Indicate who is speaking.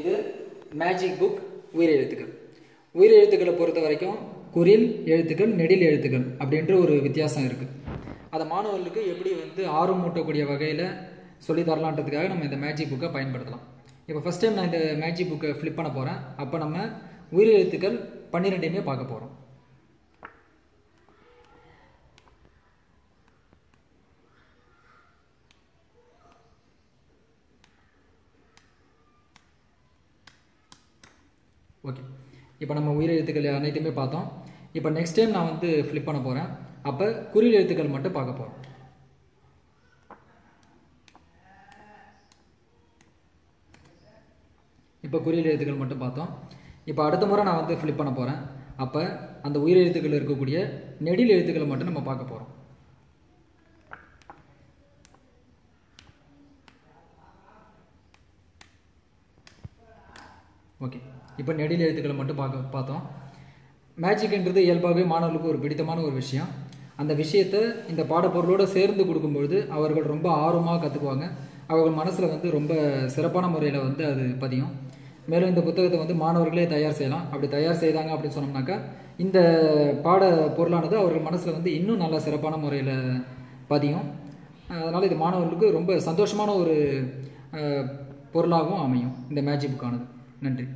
Speaker 1: இது magic book உயிர் எழுத்துக்கள். உயிர் எழுத்துக்களை பொறுத்த வரைக்கும் குரில் எழுத்துக்கள் நெடில் எழுத்துக்கள் அப்படின்ற ஒரு வித்தியாசம் இருக்குது அதை மாணவர்களுக்கு எப்படி வந்து ஆர்வம் மூட்டக்கூடிய வகையில் சொல்லி தரலான்றதுக்காக நம்ம இந்த மேஜிக் புக்கை பயன்படுத்தலாம். இப்போ ஃபஸ்ட் டைம் நான் இந்த மேஜிக் புக்கை ஃப்ளிப் பண்ண போகிறேன் அப்போ நம்ம உயிர் எழுத்துக்கள் பன்னிரெண்டையுமே பார்க்க போகிறோம் ஓகே இப்போ நம்ம உயிர் எழுத்துக்கள் அனைத்துமே பார்த்தோம். இப்போ நெக்ஸ்ட் டைம் நான் வந்து ஃப்ளிப் பண்ண போகிறேன் அப்போ குறில் எழுத்துக்கள் மட்டும் பார்க்க போகிறோம் இப்போ குறியல் எழுத்துக்கள் மட்டும் பார்த்தோம். இப்போ அடுத்த முறை நான் வந்து ஃப்ளிப் பண்ண போகிறேன் அப்போ அந்த உயிர் எழுத்துக்கள் இருக்கக்கூடிய நெடில் எழுத்துக்களை மட்டும் நம்ம பார்க்க போகிறோம் ஓகே இப்போ நெடில் எழுத்துக்களை மட்டும் பார்க்க பார்த்தோம். மேஜிக்ன்றது இயல்பாகவே மாணவர்களுக்கு ஒரு பிடித்தமான ஒரு விஷயம். அந்த விஷயத்தை இந்த பாடப்பொருளோடு சேர்ந்து கொடுக்கும்பொழுது அவர்கள் ரொம்ப ஆர்வமாக கற்றுக்குவாங்க அவர்கள் மனசில் வந்து ரொம்ப சிறப்பான முறையில் வந்து அது பதியும். மேலும் இந்த புத்தகத்தை வந்து மாணவர்களே தயார் செய்யலாம். அப்படி தயார் செய்தாங்க அப்படின்னு சொன்னோம்னாக்கா இந்த பாட பொருளானது அவர்கள் மனசில் வந்து இன்னும் நல்ல சிறப்பான முறையில் பதியும். அதனால் இது மாணவர்களுக்கு ரொம்ப சந்தோஷமான ஒரு பொருளாகவும் அமையும். இந்த மேஜிக் புக்கானது நன்றி.